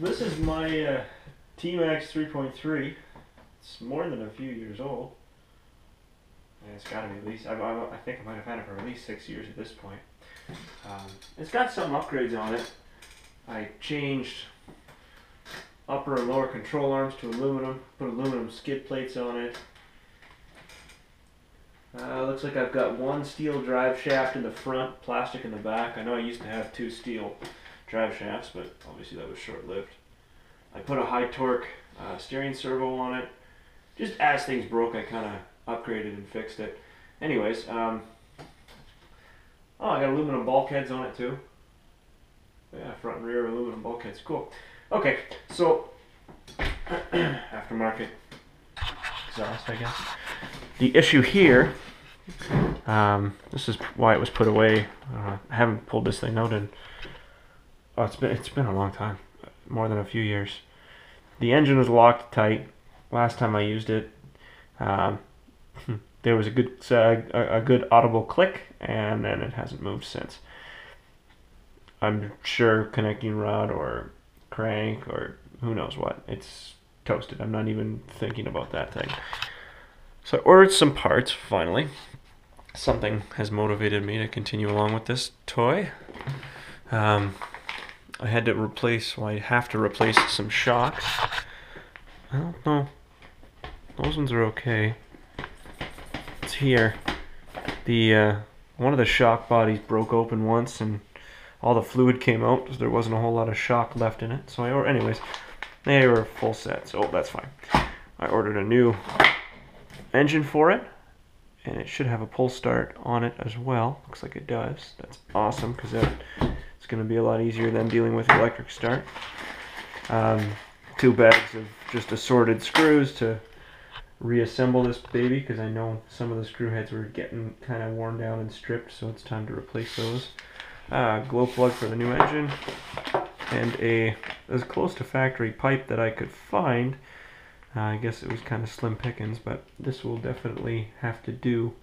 This is my uh, TMaxx 3.3. It's more than a few years old. And it's got to be at least, I, I, I think I might have had it for at least six years at this point. Um, it's got some upgrades on it. I changed upper and lower control arms to aluminum, put aluminum skid plates on it. Uh, looks like I've got one steel drive shaft in the front, plastic in the back. I know I used to have two steel drive shafts, but obviously that was short lived. I put a high torque uh, steering servo on it. Just as things broke, I kind of upgraded and fixed it. Anyways, um, oh, I got aluminum bulkheads on it too. Yeah, front and rear aluminum bulkheads. Cool. Okay, so aftermarket exhaust, I guess. The issue here, um, this is why it was put away. Uh, I haven't pulled this thing out in. Oh, it's been it's been a long time, more than a few years. The engine was locked tight last time I used it. Um, there was a good uh, a, good audible click, and then it hasn't moved since. I'm sure connecting rod or crank or who knows what. It's toasted. I'm not even thinking about that thing. So I ordered some parts finally. Something has motivated me to continue along with this toy. Um, I had to replace, well, I have to replace some shocks. I don't know. Those ones are okay. It's here. The uh, one of the shock bodies broke open once and all the fluid came out so there wasn't a whole lot of shock left in it. So I, or anyways, they were full set, so that's fine. I ordered a new engine for it, and it should have a pull start on it as well. Looks like it does. That's awesome because it's going to be a lot easier than dealing with electric start. Um, two bags of just assorted screws to reassemble this baby because I know some of the screw heads were getting kind of worn down and stripped, so it's time to replace those uh, glow plug for the new engine, and a as close to factory pipe that I could find. Uh, I guess it was kind of slim pickings, but this will definitely have to do.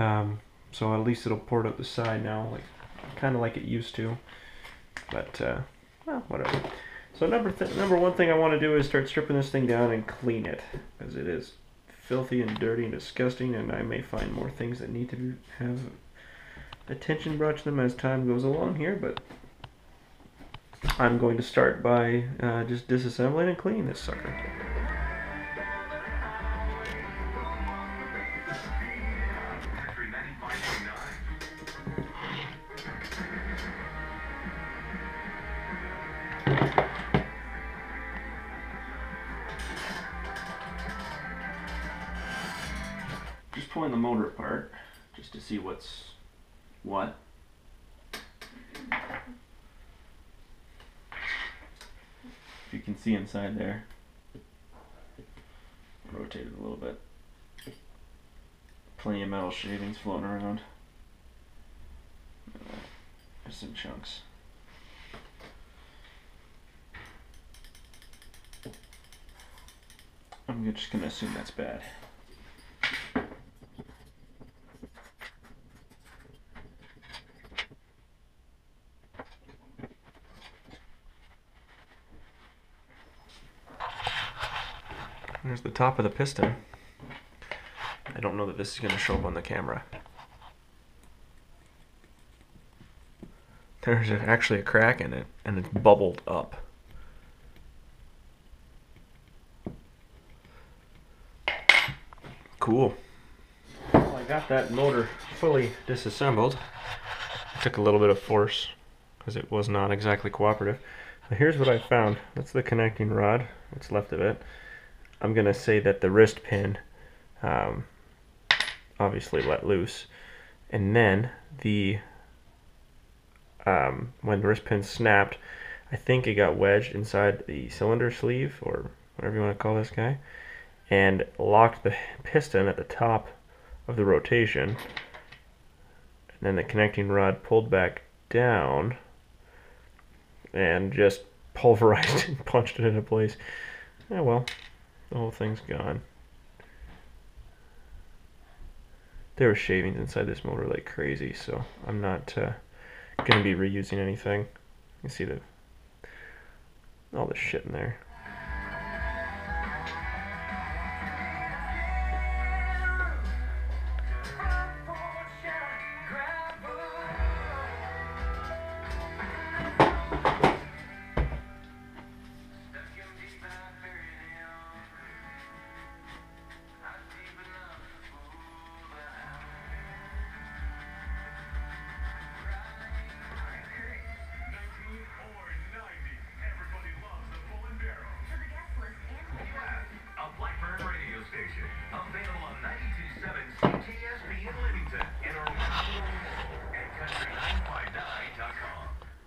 Um, so at least it'll port out the side now, like kind of like it used to. But uh, well, whatever. So number number one thing I want to do is start stripping this thing down and clean it, because it is filthy and dirty and disgusting, and I may find more things that need to have attention brought to them as time goes along here, but I'm going to start by uh, just disassembling and cleaning this sucker. Pulling the motor apart just to see what's what? If you can see inside there, rotate it a little bit. Plenty of metal shavings floating around. Uh, There's some chunks. I'm just gonna assume that's bad. There's the top of the piston. I don't know that this is going to show up on the camera. There's actually a crack in it, and it's bubbled up. Cool. Well, I got that motor fully disassembled. It took a little bit of force because it was not exactly cooperative. here's what I found. That's the connecting rod, what's left of it. I'm going to say that the wrist pin um, obviously let loose. And then the um, when the wrist pin snapped, I think it got wedged inside the cylinder sleeve or whatever you want to call this guy and locked the piston at the top of the rotation. And then the connecting rod pulled back down and just pulverized and punched it into place. Yeah, well, the whole thing's gone. There were shavings inside this motor like crazy, so I'm not uh, going to be reusing anything. You see the all this shit in there.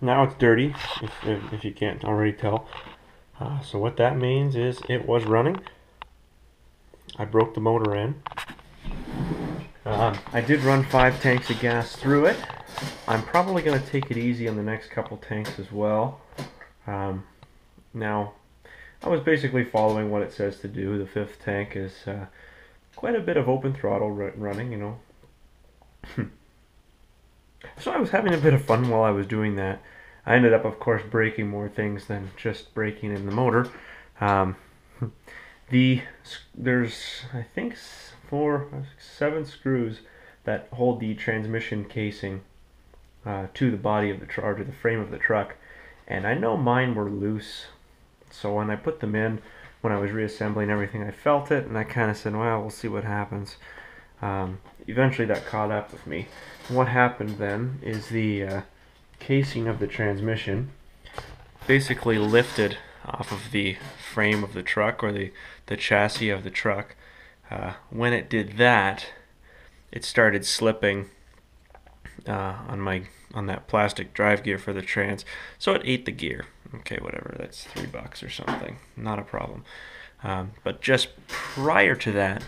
Now it's dirty, if, if, if you can't already tell. Uh, so what that means is it was running. I broke the motor in. Um, I did run five tanks of gas through it. I'm probably going to take it easy on the next couple tanks as well. Um, now, I was basically following what it says to do. The fifth tank is uh, quite a bit of open throttle running, you know. so I was having a bit of fun while I was doing that. I ended up, of course, breaking more things than just breaking in the motor. Um, the there's I think four, seven screws that hold the transmission casing uh, to the body of the truck, to the frame of the truck, and I know mine were loose. So when I put them in, when I was reassembling everything, I felt it, and I kind of said, "Well, we'll see what happens." Um, eventually, that caught up with me. what happened then is the uh, casing of the transmission basically lifted off of the frame of the truck or the, the chassis of the truck. Uh, when it did that, it started slipping uh, on my on that plastic drive gear for the trans. So it ate the gear. Okay, whatever. That's three bucks or something. Not a problem. Um, but just prior to that,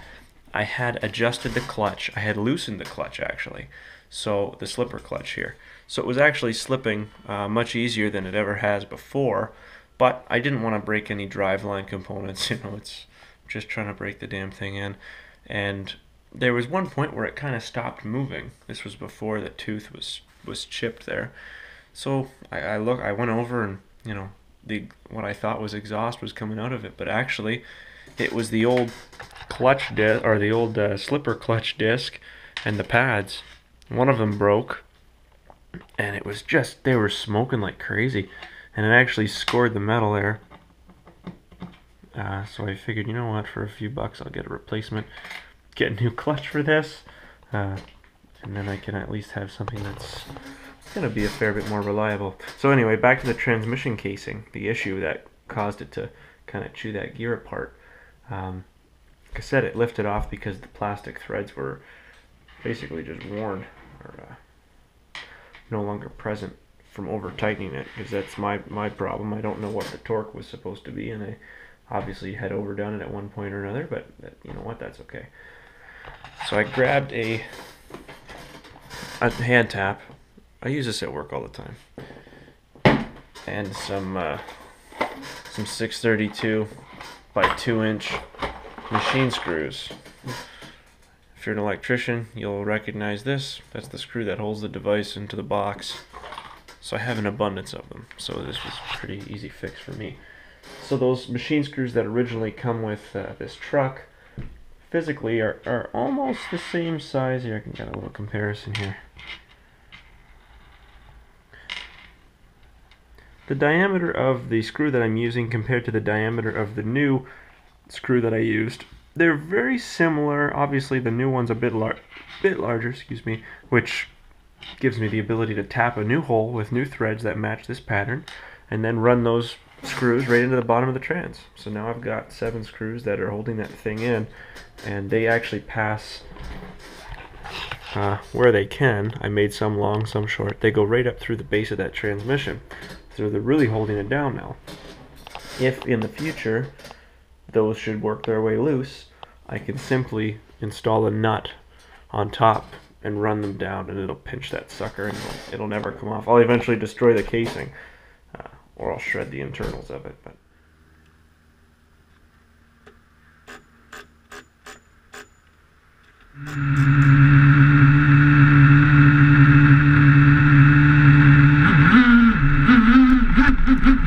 I had adjusted the clutch. I had loosened the clutch actually. So the slipper clutch here. So it was actually slipping uh, much easier than it ever has before. But I didn't want to break any driveline components. You know, it's just trying to break the damn thing in. And there was one point where it kind of stopped moving. This was before the tooth was was chipped there. So I, I look, I went over and you know the what I thought was exhaust was coming out of it, but actually it was the old clutch disc or the old uh, slipper clutch disc and the pads. One of them broke, and it was just they were smoking like crazy, and it actually scored the metal there. Uh, so I figured, you know what, for a few bucks I'll get a replacement, get a new clutch for this, uh, and then I can at least have something that's gonna be a fair bit more reliable. So anyway, back to the transmission casing, the issue that caused it to kind of chew that gear apart. Um, like I said, it lifted off because the plastic threads were basically just worn or uh, no longer present from over tightening it because that's my my problem. I don't know what the torque was supposed to be, and I obviously had overdone it at one point or another. But that, you know what? That's okay. So I grabbed a a hand tap. I use this at work all the time, and some uh, some 632 by two inch machine screws. If you're an electrician, you'll recognize this. That's the screw that holds the device into the box. So I have an abundance of them. So this was a pretty easy fix for me. So those machine screws that originally come with uh, this truck physically are, are almost the same size. Here I can get a little comparison here. The diameter of the screw that I'm using compared to the diameter of the new screw that I used they're very similar. Obviously, the new one's a bit lar- bit larger, excuse me, which gives me the ability to tap a new hole with new threads that match this pattern, and then run those screws right into the bottom of the trans. So now I've got seven screws that are holding that thing in, and they actually pass uh, where they can. I made some long, some short. They go right up through the base of that transmission. So they're really holding it down now. If in the future those should work their way loose, I can simply install a nut on top and run them down and it'll pinch that sucker and it'll, it'll never come off. I'll eventually destroy the casing uh, or I'll shred the internals of it. But